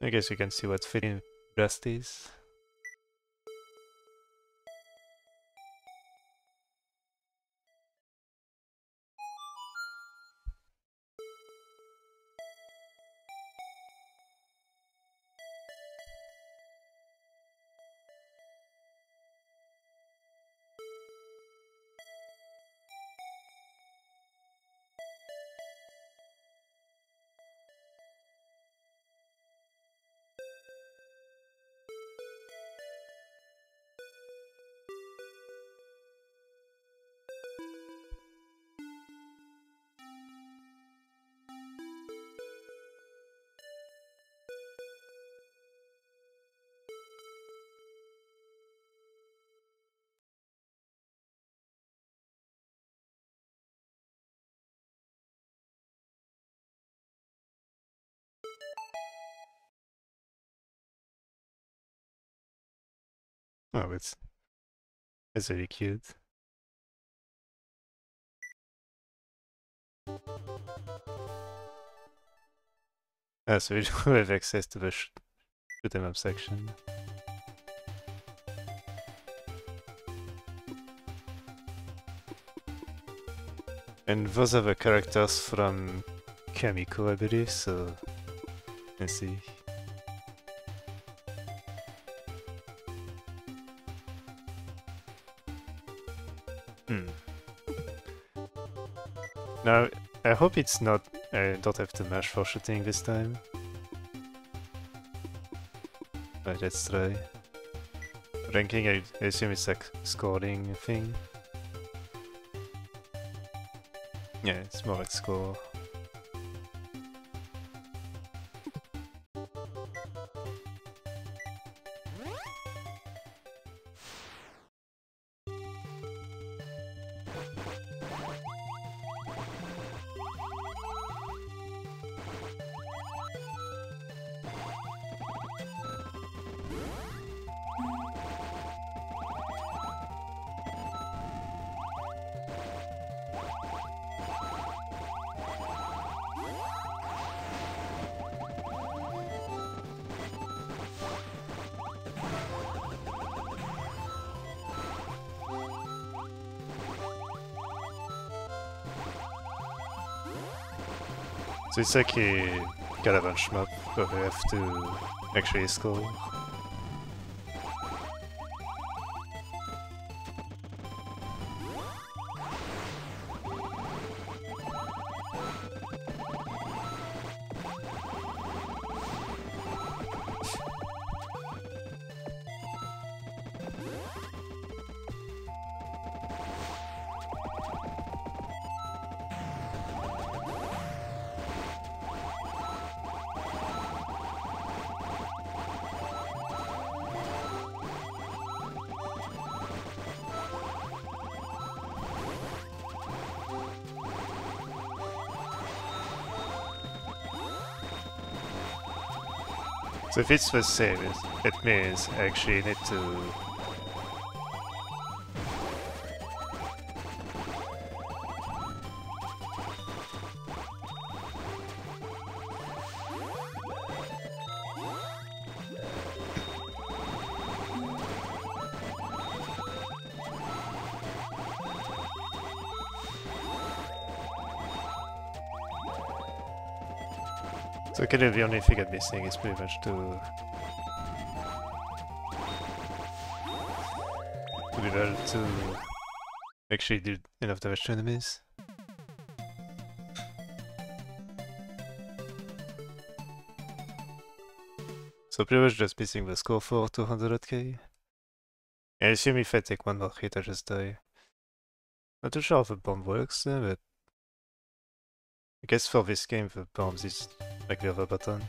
I guess you can see what fitting best is. Oh, it's it's really cute. Ah, so we do have access to the sh shoot 'em up section. And those are the characters from Kamiko, I believe, so let's see. Hmm. Now, I hope it's not... I don't have to mash for shooting this time. But let's try. Ranking, I, assume it's like scoring thing. Yeah, it's more like score. So it's like a caravan shmup, but we have to actually score. So if it's the same, it, means actually need to... So kind of the only thing I'm missing is pretty much to... to be able to actually do enough damage to enemies. So pretty much just missing the score for 200k. I assume if I take one more hit I just die. Not too sure how the bomb works, uh, but I guess for this game the bombs is like the other button.